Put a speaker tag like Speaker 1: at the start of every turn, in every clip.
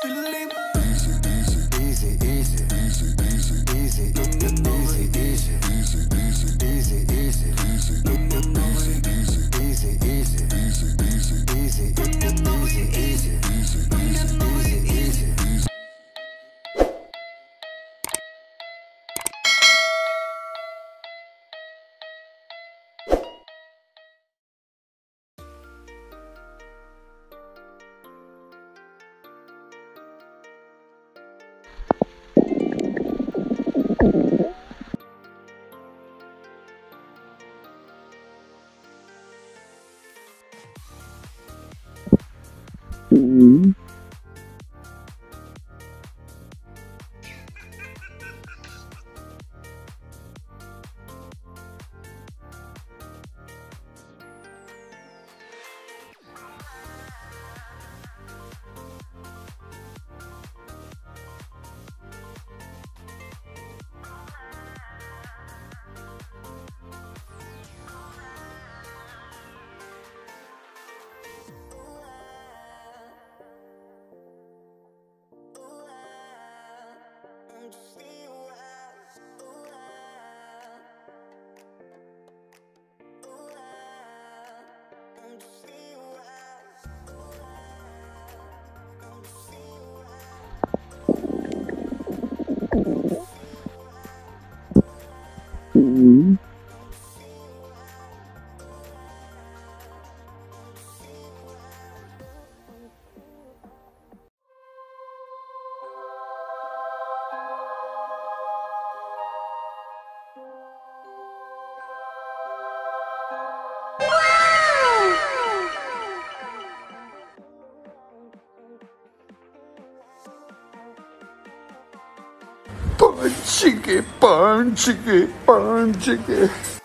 Speaker 1: Easy, easy, easy, easy, easy, easy, easy, easy. cũ mm just
Speaker 2: 반지게 반지게 반지게.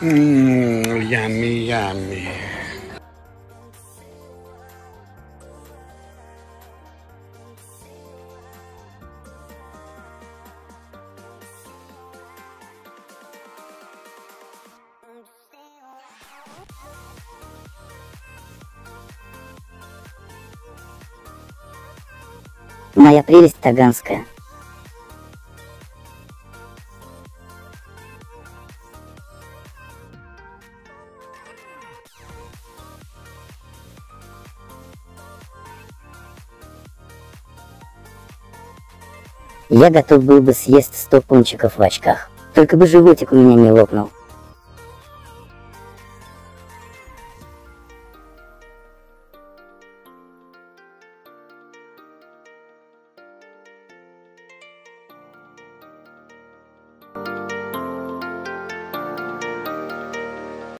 Speaker 2: Mmm, yummy, yummy.
Speaker 3: Моя прелесть таганская. Я готов был бы съесть сто пончиков в очках, только бы животик у меня не лопнул.